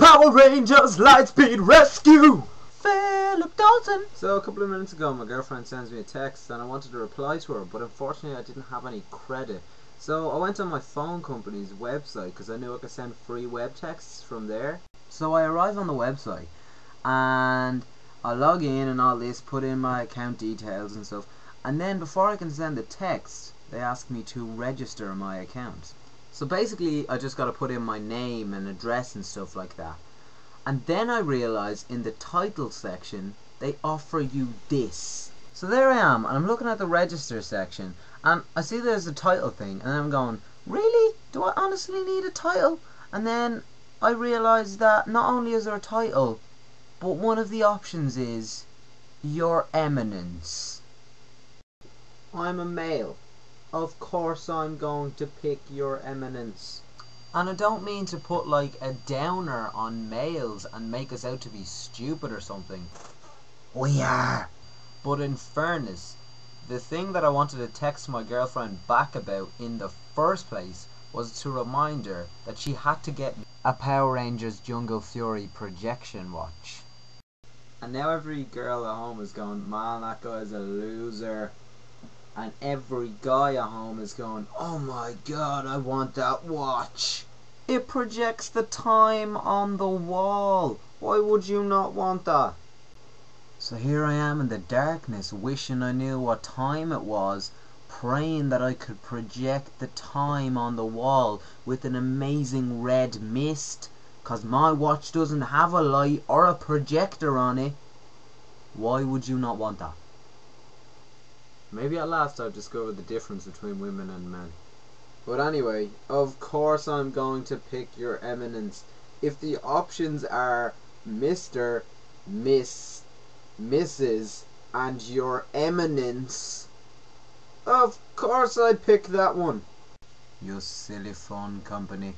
Power Rangers Lightspeed Rescue! Philip Dalton. So a couple of minutes ago my girlfriend sends me a text and I wanted to reply to her but unfortunately I didn't have any credit. So I went on my phone company's website because I knew I could send free web texts from there. So I arrive on the website and I log in and all this, put in my account details and stuff and then before I can send the text they ask me to register my account. So basically I just got to put in my name and address and stuff like that. And then I realize in the title section they offer you this. So there I am and I'm looking at the register section and I see there's a title thing and I'm going, really? Do I honestly need a title? And then I realize that not only is there a title, but one of the options is Your Eminence. I'm a male. Of course I'm going to pick Your Eminence. And I don't mean to put like a downer on males and make us out to be stupid or something. We are. But in fairness, the thing that I wanted to text my girlfriend back about in the first place was to remind her that she had to get a Power Rangers Jungle Fury projection watch. And now every girl at home is going, man, that guy's a loser. And every guy at home is going, oh my god, I want that watch. It projects the time on the wall. Why would you not want that? So here I am in the darkness, wishing I knew what time it was, praying that I could project the time on the wall with an amazing red mist, cause my watch doesn't have a light or a projector on it. Why would you not want that? Maybe at last I've discovered the difference between women and men. But anyway, of course I'm going to pick your eminence. If the options are Mr., Miss, Mrs., and your eminence, of course I pick that one. You silly phone company.